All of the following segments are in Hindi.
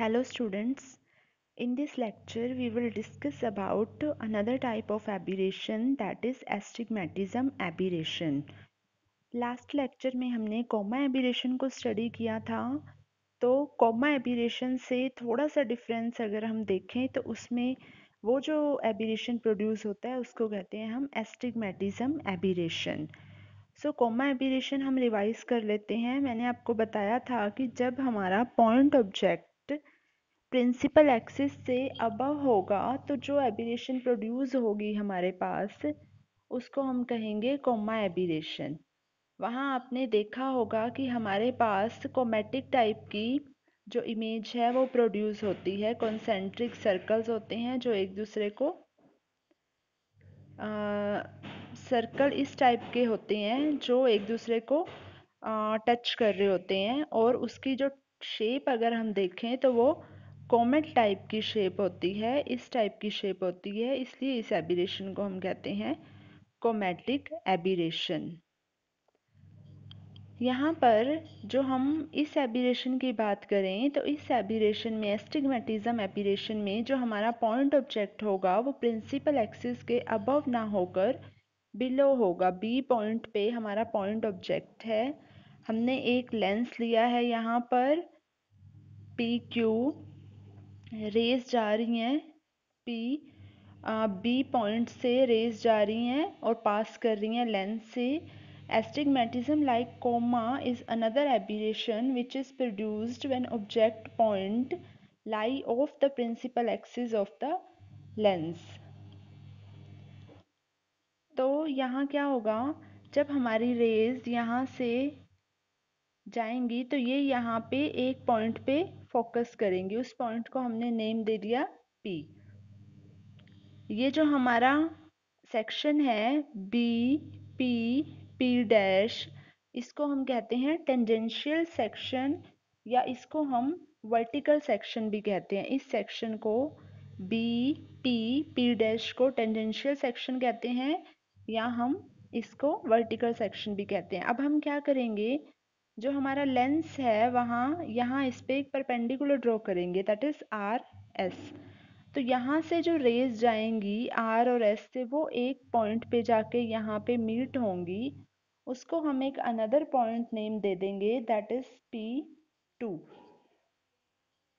Hello, students. In this lecture, we will discuss about another type of aberration, that is astigmatism aberration. Last lecture में हमने कॉमा एबिरेशन को स्टडी किया था तो कॉमा एबिरेशन से थोड़ा सा डिफरेंस अगर हम देखें तो उसमें वो जो एबिरेशन प्रोड्यूस होता है, उसको कहते हैं हम astigmatism aberration so coma aberration हम रिवाइज कर लेते हैं मैंने आपको बताया था कि जब हमारा पॉइंट ऑब्जेक्ट प्रिंसिपल एक्सिस से अबव होगा तो जो एबिरेशन प्रोड्यूस होगी हमारे पास, उसको हम कहेंगे कोमा एबिरेशन वहाँ आपने देखा होगा कि हमारे पास कोमेटिक टाइप की जो इमेज है, वो प्रोड्यूस होती है कॉन्सेंट्रिक सर्कल्स होते हैं जो एक दूसरे को सर्कल इस टाइप के होते हैं जो एक दूसरे को टच कर रहे होते हैं और उसकी जो शेप अगर हम देखें तो वो कॉमेट टाइप की शेप होती है, इस टाइप की शेप होती है, इसलिए इस एबिरेशन को हम कहते हैं कोमेटिक एबिरेशन यहाँ पर जो हम इस एबिरेशन की बात करें तो इस एबिरेशन में एस्टिग्मेटिज्म एबिरेशन में जो हमारा पॉइंट ऑब्जेक्ट होगा, वो प्रिंसिपल एक्सिस के अबव ना होकर बिलो होगा। बी पॉइंट पे हमारा पॉइंट ऑब्जेक्ट है। हमने एक लेंस लिया है यहाँ पर पी क्यू रेस जा रही हैं पी बी पॉइंट से रेस जा रही हैं और पास कर रही हैं लेंस से। Astigmatism like coma is another aberration which is produced when object point lie off the principal axis of the lens तो यहाँ क्या होगा? जब हमारी रेज यहाँ से जाएँगी तो ये यहाँ पे एक पॉइंट पे फोकस करेंगी। उस पॉइंट को हमने नेम दे दिया पी ये जो हमारा सेक्शन है बी पी पी डैश इसको हम कहते हैं टेंजेंशियल सेक्शन या इसको हम वर्टिकल सेक्शन भी कहते हैं। इस सेक्शन को बी पी पी डैश को टेंजेंशियल सेक्शन कहते हैं या हम इसको वर्टिकल सेक्शन भी कहते हैं। अब हम क्या करेंगे? जो हमारा लेंस है, वहाँ, यहाँ इस पर एक परपेंडिकुलर ड्रॉ करेंगे दैट इज़ आर एस तो यहाँ से जो रेज जाएँगी आर और एस से, वो एक पॉइंट पे जाके यहाँ पे मीट होंगी। उसको हम एक अनदर पॉइंट नेम दे देंगे दैट इज़ पी टू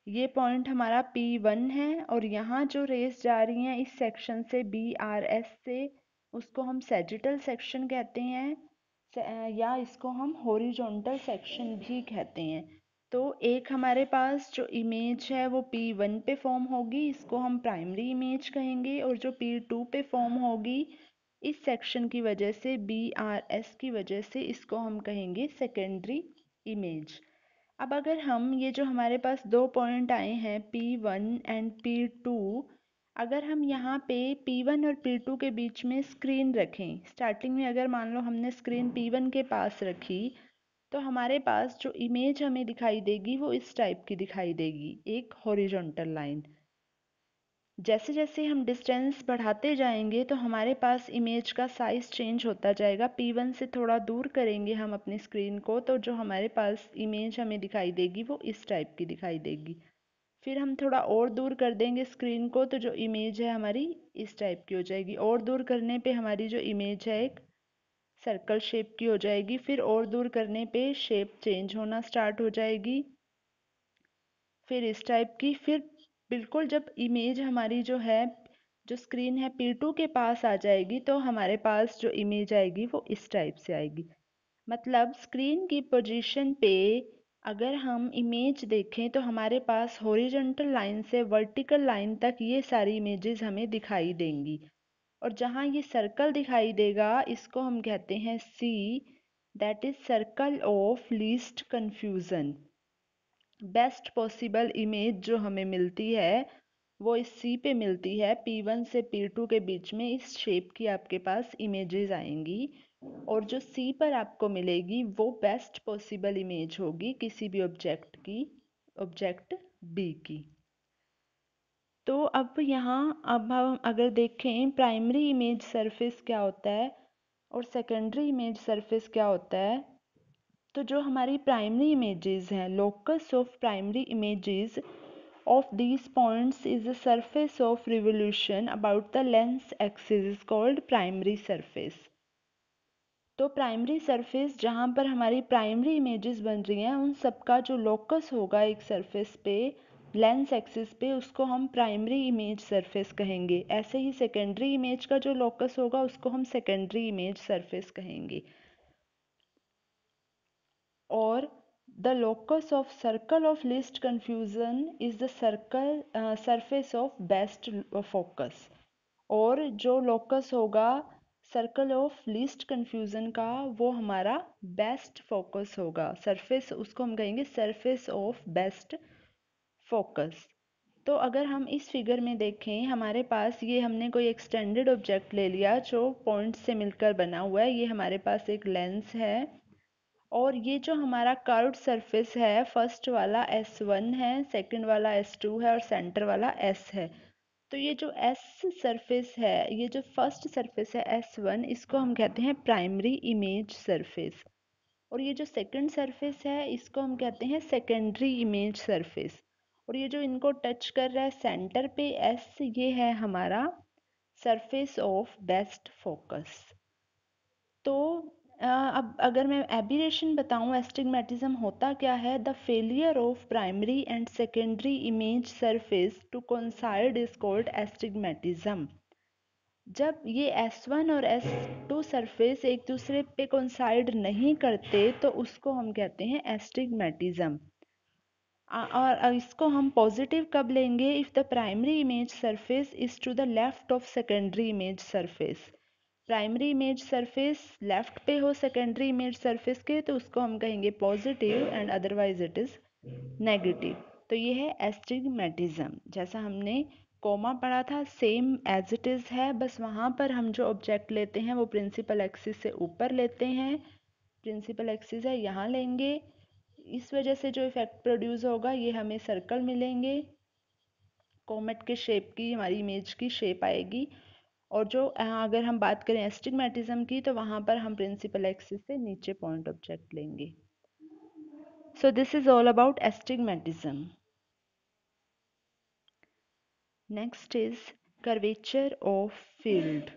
ये पॉइंट हमारा पी वन है और यहाँ जो रेस जा रही हैं, इस सेक्शन से बी आर एस से, उसको हम सेजिटल सेक्शन कहते हैं। या इसको हम होरिजोनटल सेक्शन भी कहते हैं। तो एक हमारे पास जो इमेज है वो पी वन पे फॉर्म होगी, इसको हम प्राइमरी इमेज कहेंगे और जो पी टू पे फॉर्म होगी, इस सेक्शन की वजह से बी आर एस की वजह से इसको हम कहेंगे सेकेंडरी इमेज अब अगर हम ये जो हमारे पास दो पॉइंट आए हैं P one and P two अगर हम यहाँ पे पी वन और पी टू के बीच में स्क्रीन रखें स्टार्टिंग में अगर मान लो हमने स्क्रीन पी वन के पास रखी तो हमारे पास जो इमेज हमें दिखाई देगी वो इस टाइप की दिखाई देगी, एक हॉरिजॉन्टल लाइन जैसे जैसे हम डिस्टेंस बढ़ाते जाएँगे तो हमारे पास इमेज का साइज़ चेंज होता जाएगा। P1 से थोड़ा दूर करेंगे हम अपनी स्क्रीन को तो जो हमारे पास इमेज हमें दिखाई देगी वो इस टाइप की दिखाई देगी। फिर हम थोड़ा और दूर कर देंगे स्क्रीन को तो जो इमेज है हमारी इस टाइप की हो जाएगी। और दूर करने पे हमारी जो इमेज है एक सर्कल शेप की हो जाएगी। फिर और दूर करने पे शेप चेंज होना स्टार्ट हो जाएगी। फिर इस टाइप की, फिर बिल्कुल जब इमेज हमारी जो है, जो स्क्रीन है पी टू के पास आ जाएगी तो हमारे पास जो इमेज आएगी वो इस टाइप से आएगी। मतलब स्क्रीन की पोजीशन पे अगर हम इमेज देखें तो हमारे पास हॉरिजॉन्टल लाइन से वर्टिकल लाइन तक ये सारी इमेजेस हमें दिखाई देंगी। और जहाँ ये सर्कल दिखाई देगा, इसको हम कहते हैं C that is circle of least confusion best possible image जो हमें मिलती है, वो इस सी पे मिलती है। पी वन से पी टू के बीच में इस शेप की आपके पास इमेजेस आएँगी। और जो सी पर आपको मिलेगी, वो बेस्ट पॉसिबल इमेज होगी किसी भी ऑब्जेक्ट की ऑब्जेक्ट बी की। तो अब यहाँ, अब हम अगर देखें प्राइमरी इमेज सरफेस क्या होता है और सेकेंडरी इमेज सरफेस क्या होता है तो जो हमारी प्राइमरी इमेजेस हैं locus of primary images of these points is the surface of revolution about the lens axis is called primary surface तो प्राइमरी सरफेस जहाँ पर हमारी प्राइमरी इमेजेस बन रही हैं, उन सबका जो लोकस होगा एक सरफेस पे लेंस एक्सिस पे, उसको हम प्राइमरी इमेज सरफेस कहेंगे। ऐसे ही सेकेंडरी इमेज का जो लोकस होगा, उसको हम सेकेंडरी इमेज सरफेस कहेंगे। और the locus of circle of least confusion is the circle surface of best focus और जो लोकस होगा सर्कल ऑफ़ लिस्ट कंफ्यूजन का वो हमारा बेस्ट फोकस होगा। सरफेस उसको हम कहेंगे सरफेस ऑफ़ बेस्ट फोकस तो अगर हम इस फिगर में देखें, हमारे पास ये हमने कोई एक्सटेंडेड ऑब्जेक्ट ले लिया जो पॉइंट से मिलकर बना हुआ है, ये हमारे पास एक लेंस है। और ये जो हमारा कर्व्ड सरफेस है फ़र्स्ट वाला एस वन है सेकंड वाला एस टू है और सेंटर वाला एस है। तो ये जो एस सरफेस है, ये जो फ़र्स्ट सरफेस है एस वन इसको हम कहते हैं प्राइमरी इमेज सरफेस और ये जो सेकंड सरफेस है, इसको हम कहते हैं सेकेंडरी इमेज सरफेस और ये जो इनको टच कर रहा है सेंटर पे एस ये है हमारा सरफेस ऑफ़ बेस्ट फोकस तो अब अगर मैं एबिरेशन बताऊँ एस्टिग्मेटिज्म होता क्या है? The failure of primary and secondary image surface to coincide is called astigmatism जब ये S1 और S2 सरफेस एक दूसरे पे कोइंसाइड नहीं करते तो उसको हम कहते हैं एस्टिग्मेटिज्म और इसको हम पॉजिटिव कब लेंगे? If the primary image surface is to the left of secondary image surface primary image surface left पे हो सेकेंडरी इमेज सरफेस के तो उसको हम कहेंगे positive and otherwise it is negative तो ये है एस्टिगमेटिज्म जैसा हमने कोमा पढ़ा था सेम एज इट इज़ है, बस वहाँ पर हम जो ऑब्जेक्ट लेते हैं, वो प्रिंसिपल एक्सिस से ऊपर लेते हैं। प्रिंसिपल एक्सिस है, यहाँ लेंगे। इस वजह से जो इफ़ेक्ट प्रोड्यूस होगा, ये हमें सर्कल मिलेंगे। कोमेट के शेप की, हमारी इमेज की शेप आएगी। और जो अगर हम बात करें एस्टिगमेटिज्म की तो वहाँ पर हम प्रिंसिपल एक्सिस से नीचे पॉइंट ऑब्जेक्ट लेंगे। So this is all about astigmatism next is curvature of field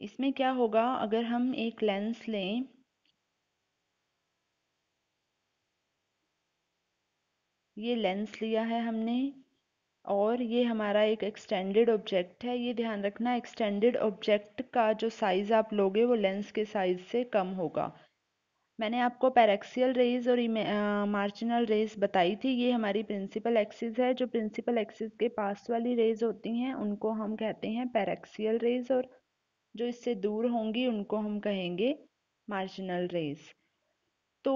इसमें क्या होगा, अगर हम एक लेंस लें, ये लेंस लिया है हमने और ये हमारा एक एक्सटेंडेड ऑब्जेक्ट है। ये ध्यान रखना एक्सटेंडेड ऑब्जेक्ट का जो साइज़ आप लोगे, वो लेंस के साइज़ से कम होगा। मैंने आपको पैरेक्सियल रेज और मार्जिनल रेज बताई थी। ये हमारी प्रिंसिपल एक्सिस है। जो प्रिंसिपल एक्सिस के पास वाली रेज होती हैं, उनको हम कहते हैं पैरेक्सियल रेज और जो इससे दूर होंगी, उनको हम कहेंगे मार्जिनल रेज तो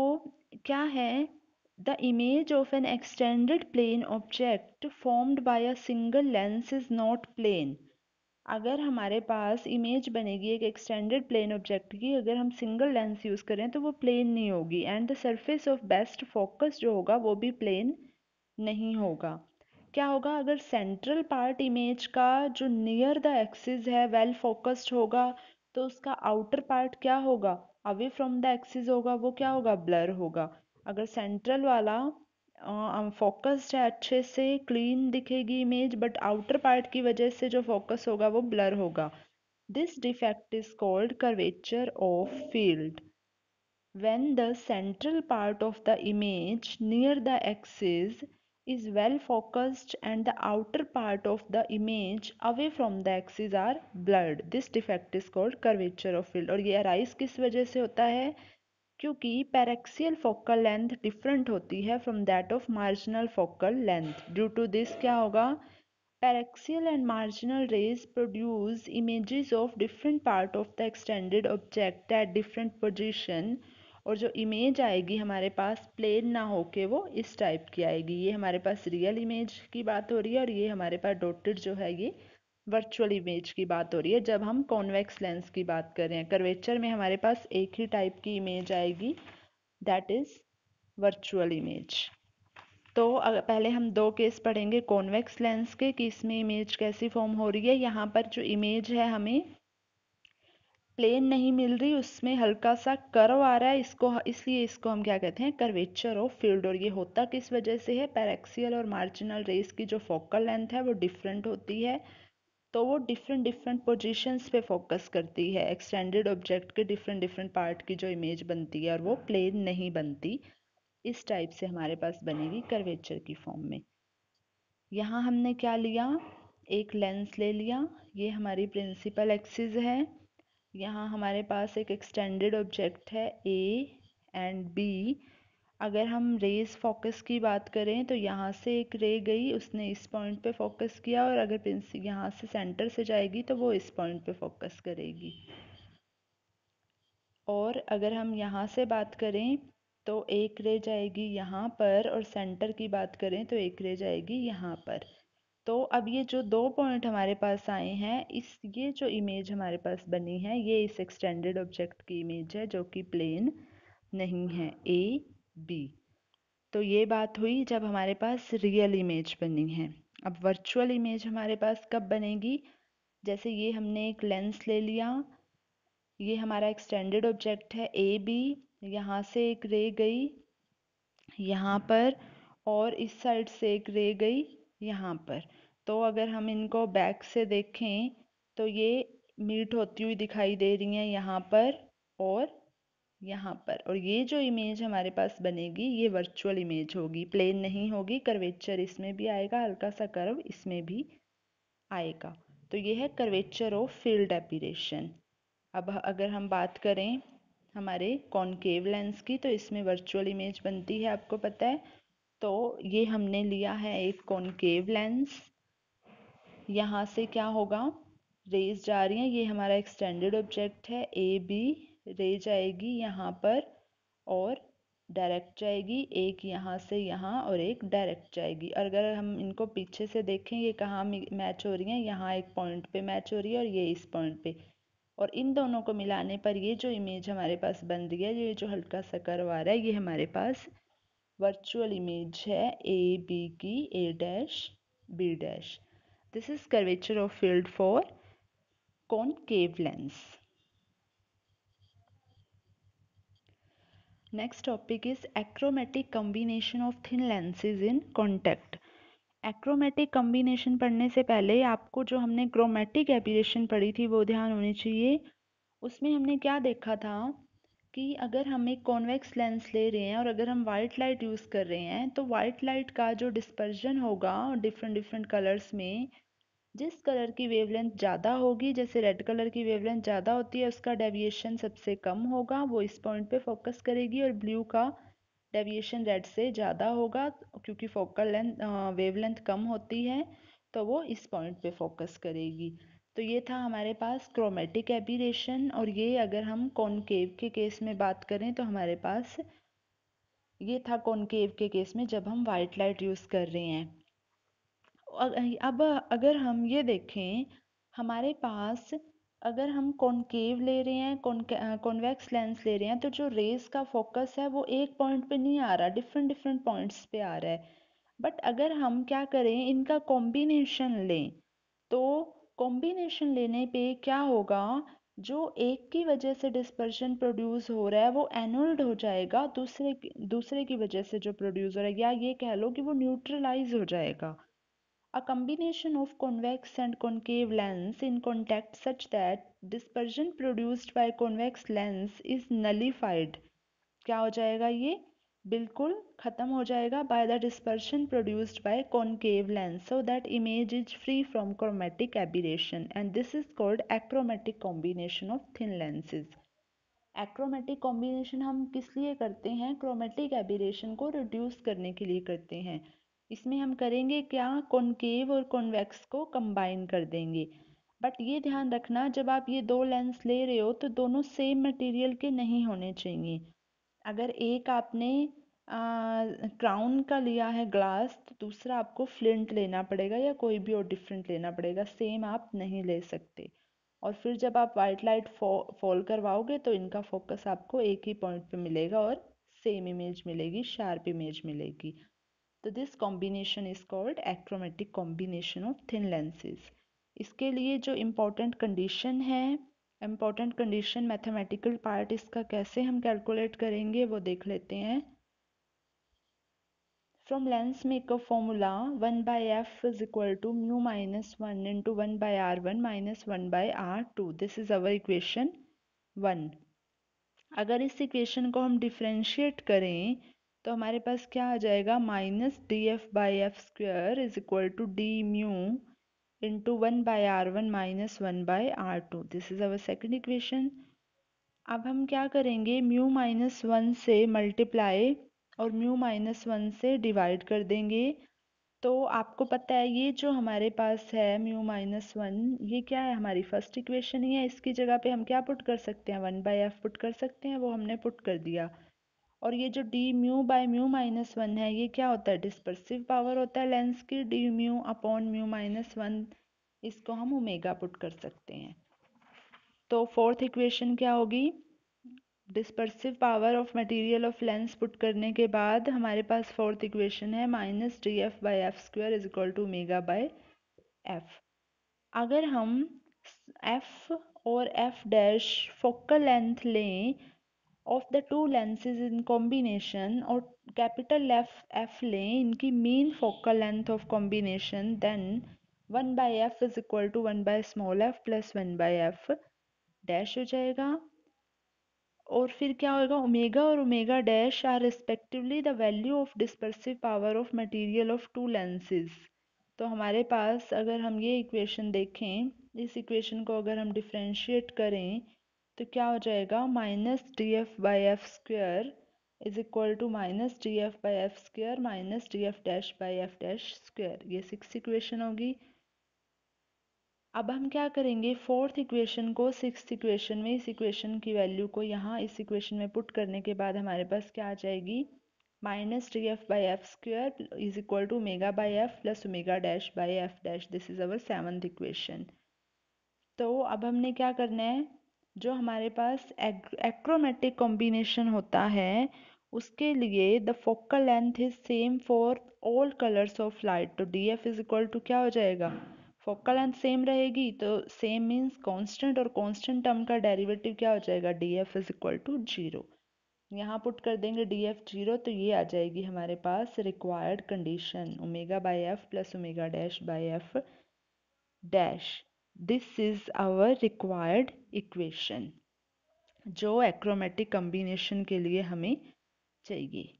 क्या है The image of an extended plane object formed by a single lens is not plane. अगर हमारे पास इमेज बनेगी, एक एक्सटेंडेड प्लेन ऑब्जेक्ट की, अगर हम सिंगल लेंस यूज़ करें तो वो प्लेन नहीं होगी. And the surface of best focus जो होगा, वो भी प्लेन नहीं होगा. क्या होगा? अगर सेंट्रल पार्ट इमेज का जो नियर द एक्सिस है वेल well फोकस्ड होगा तो उसका आउटर पार्ट क्या होगा? अवे फ्रॉम द एक्सिस होगा, वो क्या होगा? ब्लर होगा. अगर सेंट्रल वाला फोकस्ड है अच्छे से क्लीन दिखेगी इमेज बट आउटर पार्ट की वजह से जो फोकस होगा वो ब्लर होगा। This defect is called curvature of field when the central part of the image near the axis is well focused and the outer part of the image away from the axis are blurred this defect is called curvature of field और ये अराइज किस वजह से होता है? क्योंकि पैरेक्सियल फोकल लेंथ डिफरेंट होती है from that of marginal focal length due to this क्या होगा? Paraxial and marginal rays produce images of different part of the extended object at different position और जो इमेज आएगी हमारे पास प्लेन ना होके वो इस टाइप की आएगी। ये हमारे पास रियल इमेज की बात हो रही है और ये हमारे पास डॉटेड जो है ये वर्चुअल इमेज की बात हो रही है। जब हम कॉन्वेक्स लेंस की बात कर रहे हैं कर्वेचर में हमारे पास एक ही टाइप की इमेज आएगी दैट इज़ वर्चुअल इमेज तो पहले हम दो केस पढ़ेंगे कॉन्वेक्स लेंस के, कि इसमें इमेज कैसी फॉर्म हो रही है। यहाँ पर जो इमेज है हमें प्लेन नहीं मिल रही, उसमें हल्का सा कर्व आ रहा है। इसको इसलिए इसको हम क्या कहते हैं कर्वेचर ऑफ़ फ़ील्ड और ये होता किस वजह से है? पैरेक्सियल और मार्जिनल रेस की जो फोकल लेंथ है, वो डिफरेंट होती है। तो वो डिफरेंट डिफरेंट पोजीशंस पे फोकस करती है। एक्सटेंडेड ऑब्जेक्ट के डिफरेंट डिफरेंट पार्ट की जो इमेज बनती है और वो प्लेन नहीं बनती, इस टाइप से हमारे पास बनेगी कर्वेचर की फॉर्म में। यहाँ हमने क्या लिया? एक लेंस ले लिया। ये हमारी प्रिंसिपल एक्सिस है। यहाँ हमारे पास एक एक्सटेंडेड ऑब्जेक्ट है ए एंड बी अगर हम रेज फोकस की बात करें तो यहाँ से एक रे गई, उसने इस पॉइंट पे फोकस किया और अगर प्रिंसिप यहाँ से सेंटर से जाएगी तो वो इस पॉइंट पे फोकस करेगी। और अगर हम यहाँ से बात करें तो एक रे जाएगी यहाँ पर और सेंटर की बात करें तो एक रे जाएगी यहाँ पर। तो अब ये जो दो पॉइंट हमारे पास आए हैं, इस, ये जो इमेज हमारे पास बनी है, ये इस एक्सटेंडेड ऑब्जेक्ट की इमेज है, जो कि प्लेन नहीं है। A B. तो ये बात हुई जब हमारे पास रियल इमेज बनी है। अब वर्चुअल इमेज हमारे पास कब बनेगी? जैसे ये हमने एक लेंस ले लिया। ये हमारा एक्सटेंडेड ऑब्जेक्ट है ए बी यहाँ से एक रे गई, यहाँ पर, और इस साइड से एक रे गई, यहाँ पर। तो अगर हम इनको बैक से देखें तो ये मीट होती हुई दिखाई दे रही हैं यहाँ पर और यहाँ पर। और ये जो इमेज हमारे पास बनेगी, ये वर्चुअल इमेज होगी। प्लेन नहीं होगी कर्वेचर इसमें भी आएगा, हल्का सा कर्व इसमें भी आएगा। तो ये है कर्वेचर ऑफ़ फ़ील्ड एपिरेशन अब अगर हम बात करें हमारे कॉनकेव लेंस की तो इसमें वर्चुअल इमेज बनती है, आपको पता है। तो ये हमने लिया है एक कॉनकेव लेंस यहाँ से क्या होगा? रेज जा रही हैं। ये हमारा एक्सटेंडेड ऑब्जेक्ट है ए बी रे जाएगी यहाँ पर और डायरेक्ट जाएगी, एक यहाँ से यहाँ और एक डायरेक्ट जाएगी। और अगर हम इनको पीछे से देखें, ये कहाँ मैच हो रही हैं? यहाँ एक पॉइंट पे मैच हो रही है और ये इस पॉइंट पे। और इन दोनों को मिलाने पर ये जो इमेज हमारे पास बन रही है, ये जो हल्का सा कर्व रहा है, ये हमारे पास वर्चुअल इमेज है ए बी की A dash B dash this is curvature of field for concave lens next topic is achromatic combination of thin lenses in contact. Achromatic combination पढ़ने से पहले आपको जो हमने क्रोमेटिक एपिरेशन पढ़ी थी वो ध्यान होनी चाहिए। उसमें हमने क्या देखा था कि अगर हम एक कॉन्वेक्स लेंस ले रहे हैं और अगर हम वाइट लाइट यूज़ कर रहे हैं तो वाइट लाइट का जो डिस्पर्जन होगा डिफरेंट डिफरेंट कलर्स में जिस कलर की वेवलेंथ ज़्यादा होगी, जैसे रेड कलर की वेवलेंथ ज़्यादा होती है, उसका डेविएशन सबसे कम होगा, वो इस पॉइंट पे फोकस करेगी और ब्लू का डेविएशन रेड से ज़्यादा होगा, क्योंकि फोकल लेंथ वेवलेंथ कम होती है तो वो इस पॉइंट पे फोकस करेगी। तो ये था हमारे पास क्रोमेटिक एबिरेशन और ये अगर हम कॉनकेव के केस में बात करें तो हमारे पास ये था कॉनकेव के केस में जब हम वाइट लाइट यूज़ कर रहे हैं। अब अगर हम ये देखें, हमारे पास अगर हम कॉनकेव ले रहे हैं कॉन्वेक्स लेंस ले रहे हैं तो जो रेस का फोकस है वो एक पॉइंट पे नहीं आ रहा, डिफरेंट डिफरेंट पॉइंट्स पे आ रहा है। बट अगर हम क्या करें, इनका कॉम्बिनेशन लें तो कॉम्बिनेशन लेने पे क्या होगा, जो एक की वजह से डिस्पर्शन प्रोड्यूस हो रहा है, वो एनुअल्ड हो जाएगा, दूसरे दूसरे की वजह से जो प्रोड्यूस हो रहा है, या ये कह लो कि वो न्यूट्रलाइज हो जाएगा। A combination of convex and concave lens in contact such that dispersion produced by convex lens is nullified. क्या हो जाएगा ये बिल्कुल ख़त्म हो जाएगा by the dispersion produced by concave lens so that image is free from chromatic aberration and this is called achromatic combination of thin lenses. Achromatic combination हम किस लिए करते हैं क्रोमेटिक एबिरेशन को रिड्यूस करने के लिए करते हैं इसमें हम करेंगे क्या? कॉनकेव और कॉन्वेक्स को कंबाइन कर देंगे। बट ये ध्यान रखना, जब आप ये दो लेंस ले रहे हो तो दोनों सेम मटेरियल के नहीं होने चाहिए। अगर एक आपने क्राउन का लिया है ग्लास तो दूसरा आपको फ्लिंट लेना पड़ेगा या कोई भी और डिफरेंट लेना पड़ेगा। सेम आप नहीं ले सकते। और फिर जब आप वाइट लाइट फॉल करवाओगे तो इनका फोकस आपको एक ही पॉइंट पे मिलेगा और सेम इमेज मिलेगी शार्प इमेज मिलेगी। तो this combination is called achromatic combination of thin lenses इसके लिए जो इम्पोर्टेंट कंडीशन है इम्पोर्टेंट कंडीशन मैथमेटिकल पार्ट इसका कैसे हम कैलकुलेट करेंगे वो देख लेते हैं From lens makeup formula 1 by f is equal to mu minus 1 into 1 by r1 minus 1 by r2. This is our equation 1. अगर इस इक्वेशन को हम डिफ्रेंशिएट करें तो हमारे पास क्या आ जाएगा? Minus D F by F square is equal to D mu into one by R one minus one by R two. This is our second equation अब हम क्या करेंगे? म्यू माइनस वन से मल्टीप्लाई और म्यू माइनस वन से डिवाइड कर देंगे। तो आपको पता है, ये जो हमारे पास है म्यू माइनस वन, ये क्या है? हमारी फ़र्स्ट इक्वेशन ही है। इसकी जगह पे हम क्या पुट कर सकते हैं? वन बाई एफ़ पुट कर सकते हैं, वो हमने पुट कर दिया। और ये जो D mu by mu minus one है, ये क्या होता है? डिस्पर्सिव पावर होता है लेंस की। D mu upon mu minus one इसको हम ओमेगा पुट कर सकते हैं। तो फोर्थ इक्वेशन क्या होगी? Dispersive power of material of lens put करने के बाद हमारे पास फोर्थ इक्वेशन है minus D F by F square is equal to omega by F अगर हम एफ़ और एफ़ डैश फोकल लेंथ लें of the two lenses in combination और कैपिटल एफ़ एफ़ लें इनकी mean focal length of combination then one by F is equal to one by small F plus one by F dash हो जाएगा। और फिर क्या होगा ओमेगा और omega dash are respectively the value of dispersive power of material of two lenses तो हमारे पास अगर हम ये इक्वेशन देखें, इस इक्वेशन को अगर हम डिफ्रेंशिएट करें तो क्या हो जाएगा? Minus D F by F square is equal to minus D F by F square minus D F dash by F dash square ये सिक्स इक्वेशन होगी। अब हम क्या करेंगे? फोर्थ इक्वेशन को सिक्स इक्वेशन में, इस इक्वेशन की वैल्यू को यहाँ, इस इक्वेशन में पुट करने के बाद हमारे पास क्या आ जाएगी? Minus D F by F square is equal to omega by F plus omega dash by F dash this is our seventh equation तो अब हमने क्या करना है? जो हमारे पास एक्रोमेटिक कॉम्बिनेशन होता है, उसके लिए the focal length is same for all colours of light तो D F is equal to क्या हो जाएगा? फोकल लेंथ सेम रहेगी तो सेम मीन्स कांस्टेंट और कांस्टेंट टर्म का डेरिवेटिव क्या हो जाएगा? D F is equal to zero यहाँ पुट कर देंगे डी एफ़ ज़ीरो तो ये आ जाएगी हमारे पास required condition omega by F plus omega dash by F dash this is our required equation जो एक्रोमेटिक कम्बिनेशन के लिए हमें चाहिए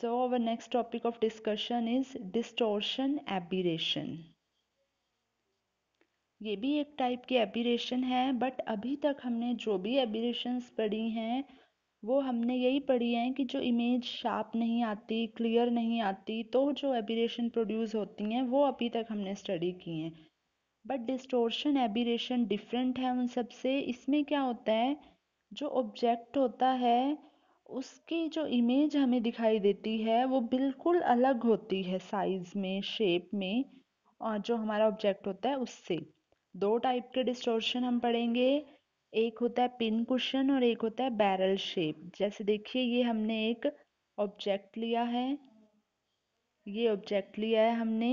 So, our next topic of discussion is distortion aberration. ये भी एक टाइप की एबिरेशन है बट अभी तक हमने जो भी एबिरेशंस पढ़ी हैं वो हमने यही पढ़ी हैं कि जो इमेज शार्प नहीं आती क्लियर नहीं आती तो जो एबिरेशन प्रोड्यूस होती हैं, वो अभी तक हमने स्टडी की हैं। बट डिस्टोर्शन एबिरेशन डिफरेंट है उन सबसे। इसमें क्या होता है? जो ऑब्जेक्ट होता है, उसकी जो इमेज हमें दिखाई देती है, वो बिल्कुल अलग होती है साइज़ में शेप में, और जो हमारा ऑब्जेक्ट होता है उससे। दो टाइप के डिस्टोर्शन हम पढ़ेंगे। एक होता है पिन कुशन और एक होता है बैरल शेप जैसे देखिए, ये हमने एक ऑब्जेक्ट लिया है। ये ऑब्जेक्ट लिया है हमने।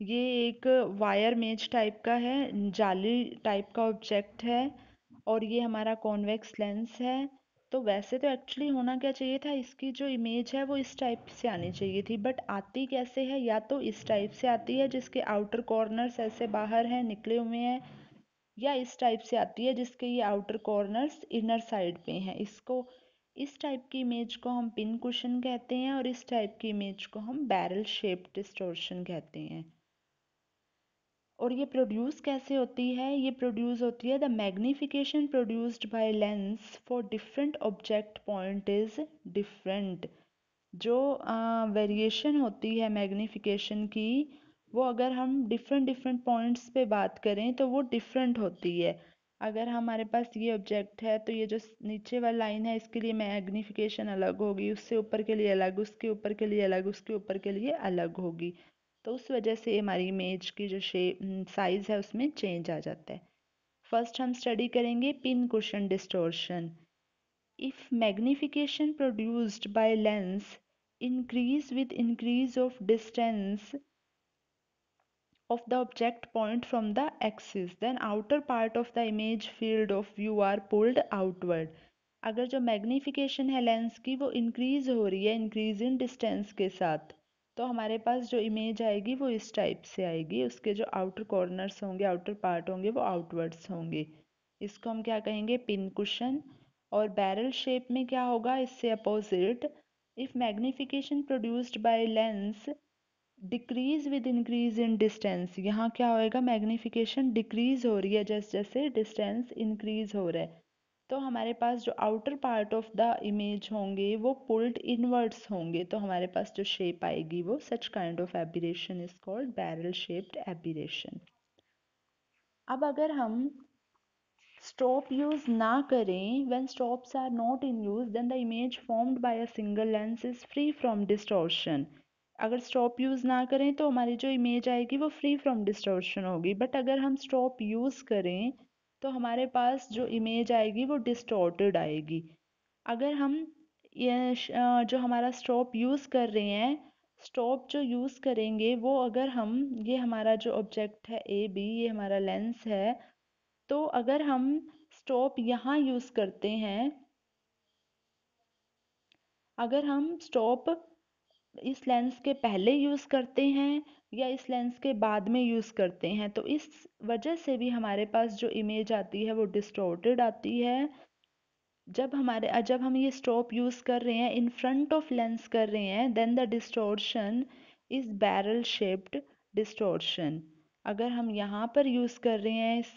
ये एक वायर मेज टाइप का है, जाली टाइप का ऑब्जेक्ट है और ये हमारा कॉन्वेक्स लेंस है। तो वैसे तो एक्चुअली होना क्या चाहिए था? इसकी जो इमेज है वो इस टाइप से आनी चाहिए थी। बट आती कैसे है? या तो इस टाइप से आती है जिसके आउटर कॉर्नर्स ऐसे बाहर हैं, निकले हुए हैं या इस टाइप से आती है जिसके ये आउटर कॉर्नर्स इनर साइड पे हैं। इसको इस टाइप की इमेज को हम पिन कुशन कहते हैं और इस टाइप की इमेज को हम बैरल शेप डिस्टोर्शन कहते हैं। और ये प्रोड्यूस कैसे होती है? ये प्रोड्यूस होती है the magnification produced by lens for different object point is different जो वेरिएशन uh, होती है मैग्नीफिकेशन की वो अगर हम डिफरेंट डिफरेंट पॉइंट्स पे बात करें तो वो डिफरेंट होती है। अगर हमारे पास ये ऑब्जेक्ट है तो ये जो नीचे वाली लाइन है, इसके लिए मैग्नीफिकेशन अलग होगी, उससे ऊपर के लिए अलग, उसके ऊपर के लिए अलग, उसके ऊपर के लिए अलग होगी। तो उस वजह से हमारी इमेज की जो शेप साइज़ है, उसमें चेंज आ जाता है। फ़र्स्ट हम स्टडी करेंगे pin cushion distortion if magnification produced by lens increase with increase of distance of the object point from the axis. Then outer part of the image field of view are pulled outward. अगर जो मैग्नीफिकेशन है लेंस की, वो इंक्रीज हो रही है इंक्रीज इन डिस्टेंस के साथ तो हमारे पास जो इमेज आएगी, वो इस टाइप से आएगी। उसके जो आउटर कॉर्नर्स होंगे आउटर पार्ट होंगे, वो आउटवर्ड्स होंगे। इसको हम क्या कहेंगे? पिन कुशन और बैरल शेप में क्या होगा? इससे opposite if magnification produced by lens decrease with increase in distance यहाँ क्या होएगा? मैग्निफिकेशन डिक्रीज हो रही है, जैसे जैसे डिस्टेंस इंक्रीज हो रहा है। तो हमारे पास जो outer part of the image होंगे, वो पुल्ड इनवर्ड्स होंगे। तो हमारे पास जो शेप आएगी, वो such kind of aberration is called barrel shaped aberration अब अगर हम stop यूज़ ना करें, when stops are not in use then the image formed by a single lens is free from distortion. अगर स्टॉप यूज़ ना करें तो हमारी जो इमेज आएगी वो फ्री फ्रॉम डिस्टॉर्शन होगी। बट अगर हम स्टॉप यूज़ करें तो हमारे पास जो इमेज आएगी वो डिस्टॉर्टेड आएगी। अगर हम ये जो हमारा स्टॉप यूज़ कर रहे हैं स्टॉप जो यूज़ करेंगे वो अगर हम, ये हमारा जो ऑब्जेक्ट है ए बी ये हमारा लेंस है तो अगर हम स्टॉप यहाँ यूज़ करते हैं, अगर हम स्टॉप इस लेंस के पहले यूज़ करते हैं या इस लेंस के बाद में यूज़ करते हैं? तो इस वजह से भी हमारे पास जो इमेज आती है वो डिस्टोर्टेड आती है। जब हमारे, जब हम ये स्टॉप यूज़ कर रहे हैं इन फ्रंट ऑफ़ लेंस कर रहे हैं then the distortion is barrel shaped distortion अगर हम यहाँ पर यूज़ कर रहे हैं इस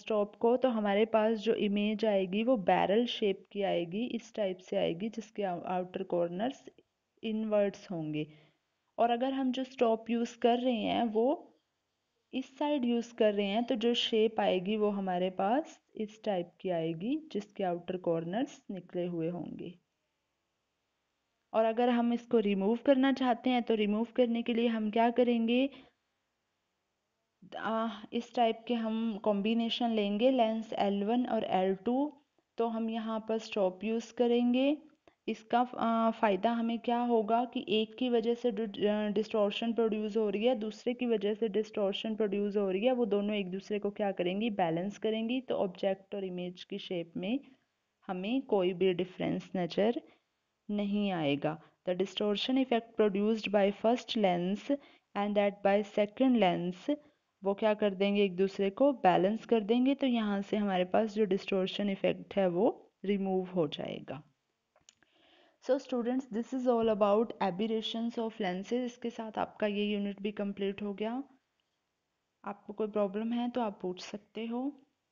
स्टॉप को तो हमारे पास जो इमेज आएगी वो बैरल शेप की आएगी, इस टाइप से आएगी, जिसके आउटर कॉर्नर्स इनवर्ड्स होंगे। और अगर हम जो स्टॉप यूज़ कर रहे हैं वो इस साइड यूज़ कर रहे हैं तो जो शेप आएगी वो हमारे पास इस टाइप की आएगी जिसके आउटर कॉर्नर्स निकले हुए होंगे। और अगर हम इसको रिमूव करना चाहते हैं तो रिमूव करने के लिए हम क्या करेंगे? आ, इस टाइप के हम कॉम्बिनेशन लेंगे लेंस L1 और L2 तो हम यहाँ पर स्टॉप यूज़ करेंगे। इसका फ़ायदा हमें क्या होगा कि एक की वजह से डिस्टॉर्शन प्रोड्यूस हो रही है, दूसरे की वजह से डिस्टॉर्शन प्रोड्यूस हो रही है, वो दोनों एक दूसरे को क्या करेंगी? बैलेंस करेंगी तो ऑब्जेक्ट और इमेज की शेप में हमें कोई भी डिफरेंस नज़र नहीं आएगा। The distortion effect produced by first lens and that by second lens वो क्या कर देंगे एक दूसरे को? बैलेंस कर देंगे तो यहाँ से हमारे पास जो डिस्टोर्शन इफ़ेक्ट है, वो रिमूव हो जाएगा। So students this is all about aberrations of lenses इसके साथ आपका ये यूनिट भी कंप्लीट हो गया। आपको कोई प्रॉब्लम है तो आप पूछ सकते हो।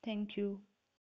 Thank you